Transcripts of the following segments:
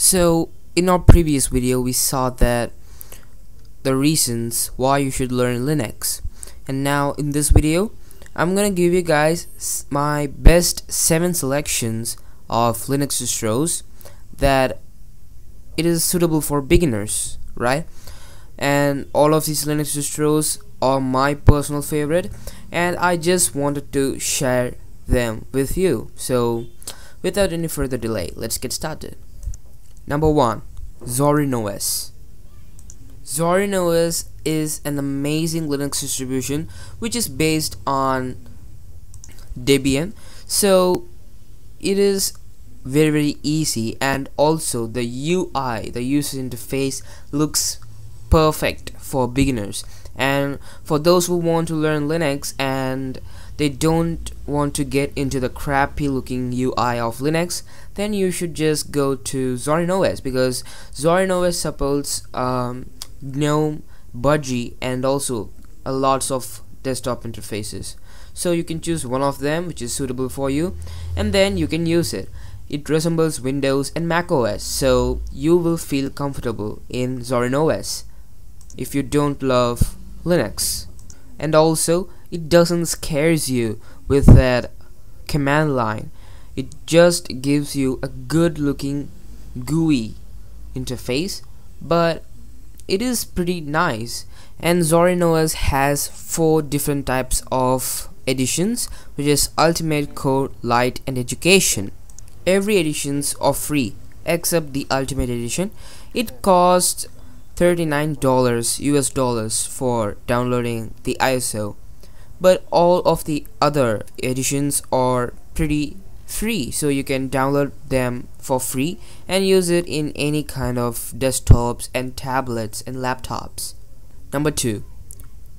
So in our previous video we saw that the reasons why you should learn Linux. And now in this video I'm gonna give you guys my best 7 selections of Linux distros that it is suitable for beginners right? And all of these Linux distros are my personal favorite and I just wanted to share them with you. So without any further delay let's get started Number 1. Zorin OS Zorin OS is an amazing Linux distribution which is based on Debian so it is very very easy and also the UI the user interface looks perfect for beginners and for those who want to learn Linux and they don't want to get into the crappy looking UI of Linux then you should just go to Zorin OS because Zorin OS supports um, GNOME, Budgie and also a lots of desktop interfaces. So you can choose one of them which is suitable for you and then you can use it. It resembles Windows and Mac OS so you will feel comfortable in Zorin OS if you don't love Linux and also it doesn't scares you with that command line. It just gives you a good looking GUI interface but it is pretty nice. And Zorin OS has four different types of editions which is Ultimate Core, Lite and Education. Every editions are free except the Ultimate Edition. It costs $39 US dollars for downloading the ISO but all of the other editions are pretty free so you can download them for free and use it in any kind of desktops and tablets and laptops. Number two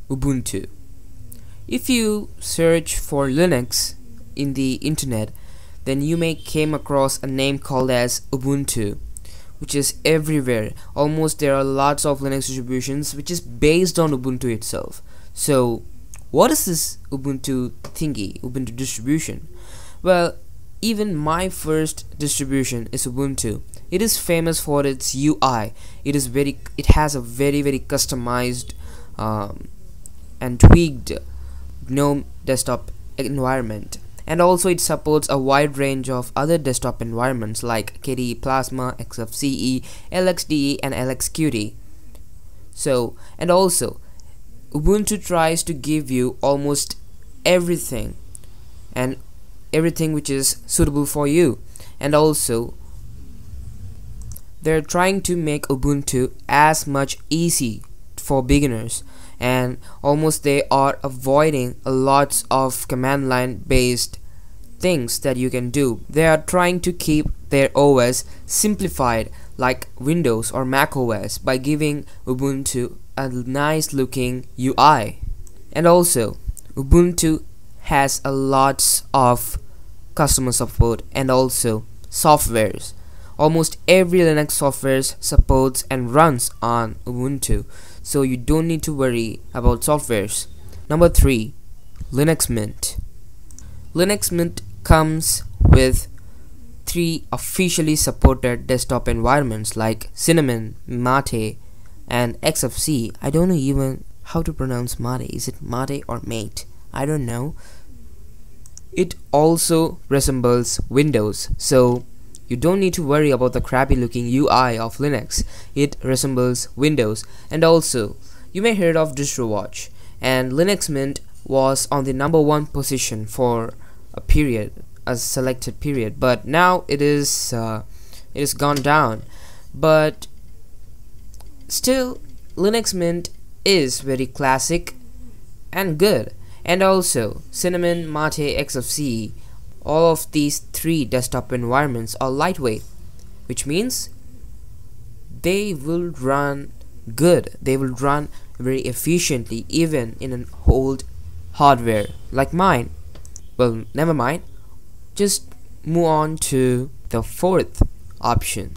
ubuntu. If you search for linux in the internet then you may came across a name called as ubuntu which is everywhere almost there are lots of linux distributions which is based on ubuntu itself so what is this Ubuntu thingy, Ubuntu distribution? Well, even my first distribution is Ubuntu. It is famous for its UI. It is very, it has a very very customized um, and tweaked GNOME desktop environment. And also it supports a wide range of other desktop environments like KDE Plasma, XFCE, LXDE and LXQT. So, and also Ubuntu tries to give you almost everything and everything which is suitable for you and also they're trying to make Ubuntu as much easy for beginners and almost they are avoiding lots of command line based things that you can do. They are trying to keep their OS simplified like Windows or Mac OS by giving Ubuntu a nice looking UI and also Ubuntu has a lots of customer support and also softwares. Almost every Linux software supports and runs on Ubuntu so you don't need to worry about softwares number 3 Linux Mint Linux Mint comes with three officially supported desktop environments like Cinnamon, Mate, and XFC. I don't know even how to pronounce Mate. Is it Mate or Mate? I don't know. It also resembles Windows, so you don't need to worry about the crappy looking UI of Linux. It resembles Windows, and also you may heard of DistroWatch, and Linux Mint was on the number one position for a period, a selected period, but now it is uh, it is gone down. But Still, Linux Mint is very classic and good. And also, Cinnamon, Mate, XFCE, all of these three desktop environments are lightweight, which means they will run good. They will run very efficiently even in an old hardware like mine. Well, never mind. Just move on to the fourth option.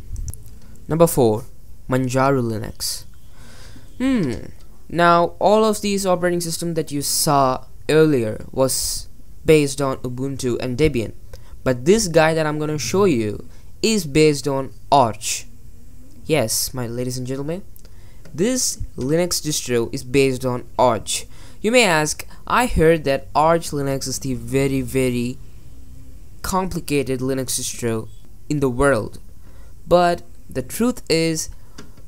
Number 4 Manjaro Linux. Hmm. Now, all of these operating systems that you saw earlier was based on Ubuntu and Debian. But this guy that I'm to show you is based on Arch. Yes, my ladies and gentlemen, this Linux distro is based on Arch. You may ask, I heard that Arch Linux is the very very complicated Linux distro in the world. But the truth is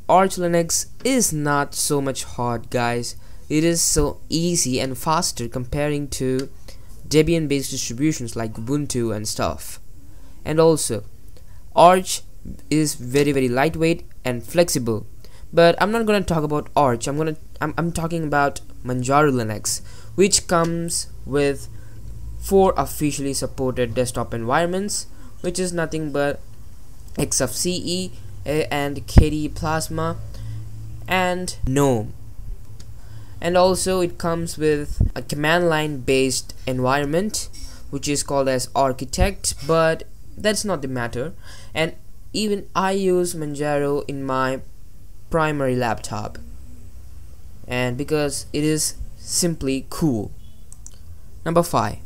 Arch Linux is not so much hard guys. It is so easy and faster comparing to Debian based distributions like Ubuntu and stuff. And also Arch is very very lightweight and flexible. But I'm not gonna talk about Arch. I'm gonna I'm, I'm talking about Manjaro Linux, which comes with four officially supported desktop environments, which is nothing but XFCE and KDE Plasma and GNOME. And also it comes with a command line based environment which is called as Architect but that's not the matter and even I use Manjaro in my primary laptop and because it is simply cool. Number 5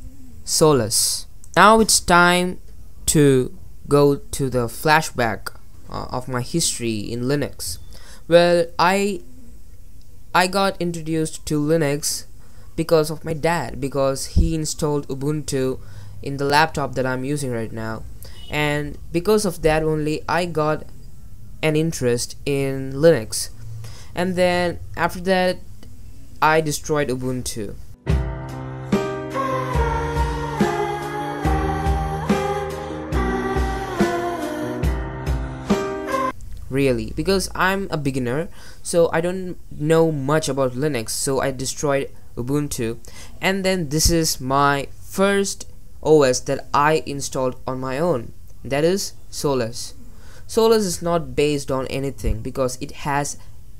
Solus. Now it's time to go to the flashback uh, of my history in Linux. Well, I I got introduced to Linux because of my dad because he installed Ubuntu in the laptop that I'm using right now. And because of that only I got an interest in Linux. And then after that I destroyed Ubuntu really because I'm a beginner so I don't know much about Linux so I destroyed Ubuntu and then this is my first OS that I installed on my own that is Solus. Solus is not based on anything because it has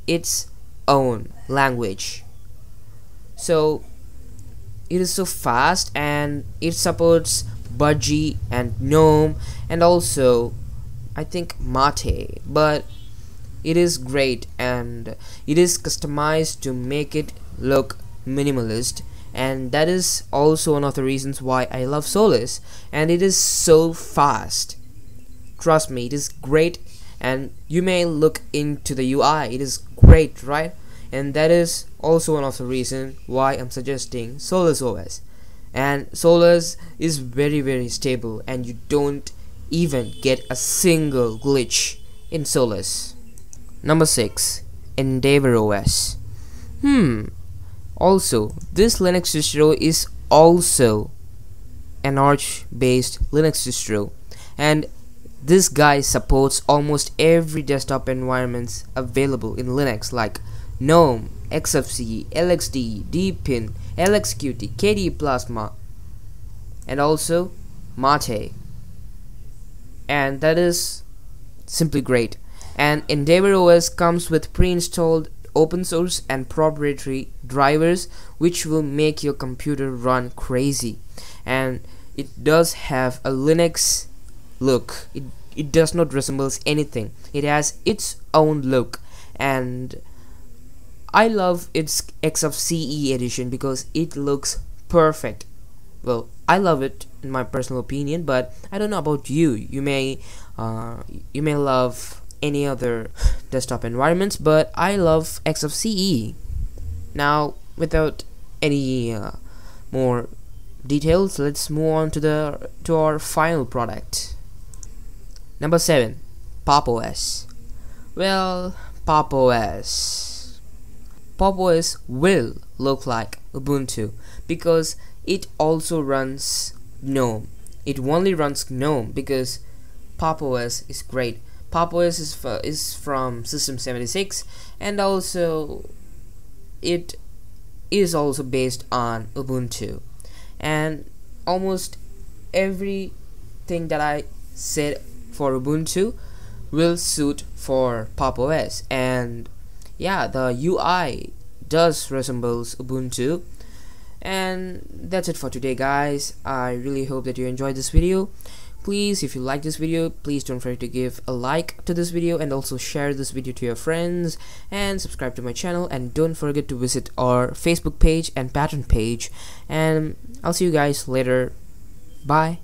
its own language. So it is so fast and it supports Budgie and GNOME and also I think Mate. But it is great and it is customized to make it look minimalist. And that is also one of the reasons why I love Solus. And it is so fast. Trust me it is great. And you may look into the UI it is great right? And that is also one of the reason why I'm suggesting Solus OS and Solus is very very stable and you don't even get a single glitch in Solus. Number 6 Endeavour OS hmm. Also, this Linux distro is also an Arch based Linux distro and this guy supports almost every desktop environments available in Linux like GNOME, XFCE, LXDE, Deepin, LXQT, KDE Plasma and also Mate and that is simply great. And Endeavour OS comes with pre-installed open source and proprietary drivers which will make your computer run crazy. And it does have a Linux look. It, it does not resembles anything. It has its own look. And I love its XFCE edition because it looks perfect. Well I love it in my personal opinion but I don't know about you. You may uh, you may love any other desktop environments but I love XFCE now without any uh, more details let's move on to the to our final product. Number 7 Pop OS well Pop OS Pop OS will look like Ubuntu because it also runs GNOME it only runs GNOME because Pop OS is great Pop! OS is, is from System 76 and also it is also based on Ubuntu and almost everything that I said for Ubuntu will suit for Pop! OS and yeah the UI does resembles Ubuntu and that's it for today guys. I really hope that you enjoyed this video. Please if you like this video please don't forget to give a like to this video and also share this video to your friends and subscribe to my channel. And don't forget to visit our facebook page and Patreon page. And i'll see you guys later. Bye